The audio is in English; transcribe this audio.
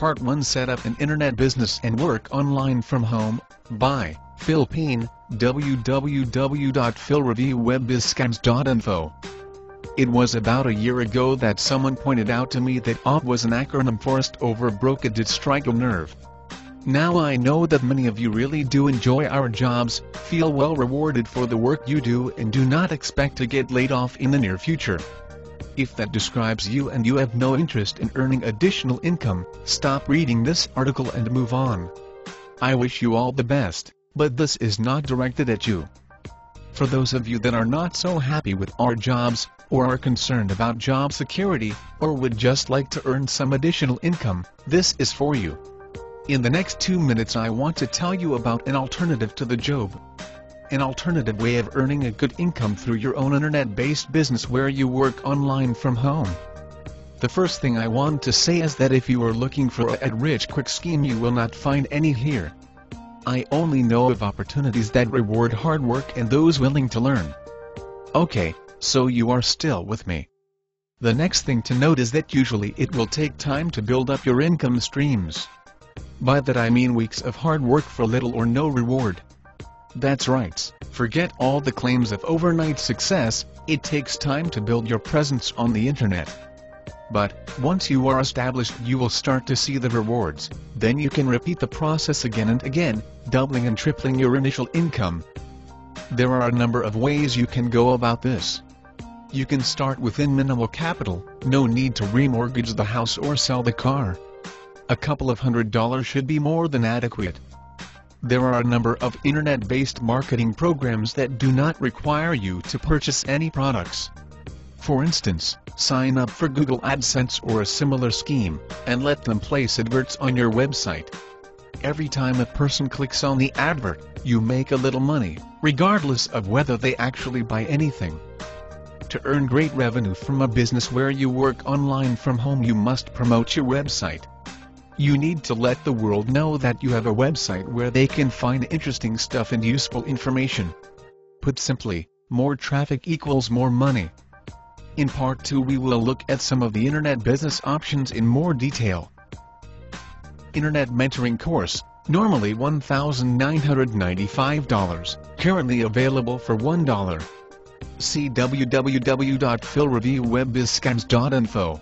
Part 1 Set up an internet business and work online from home, by Phil Paine, www.philreviewwebbizscams.info. It was about a year ago that someone pointed out to me that OP was an acronym forced over broke it did strike a nerve. Now I know that many of you really do enjoy our jobs, feel well rewarded for the work you do and do not expect to get laid off in the near future. If that describes you and you have no interest in earning additional income, stop reading this article and move on. I wish you all the best, but this is not directed at you. For those of you that are not so happy with our jobs, or are concerned about job security, or would just like to earn some additional income, this is for you. In the next two minutes I want to tell you about an alternative to the job. An alternative way of earning a good income through your own internet-based business where you work online from home. The first thing I want to say is that if you are looking for a rich quick scheme you will not find any here. I only know of opportunities that reward hard work and those willing to learn. Okay, so you are still with me. The next thing to note is that usually it will take time to build up your income streams. By that I mean weeks of hard work for little or no reward. That's right, forget all the claims of overnight success, it takes time to build your presence on the internet. But, once you are established you will start to see the rewards, then you can repeat the process again and again, doubling and tripling your initial income. There are a number of ways you can go about this. You can start within minimal capital, no need to remortgage the house or sell the car a couple of hundred dollars should be more than adequate. There are a number of internet-based marketing programs that do not require you to purchase any products. For instance, sign up for Google AdSense or a similar scheme, and let them place adverts on your website. Every time a person clicks on the advert, you make a little money, regardless of whether they actually buy anything. To earn great revenue from a business where you work online from home you must promote your website. You need to let the world know that you have a website where they can find interesting stuff and useful information. Put simply, more traffic equals more money. In part 2 we will look at some of the internet business options in more detail. Internet Mentoring Course, normally $1,995, currently available for $1. See www.philreviewwebbizscams.info.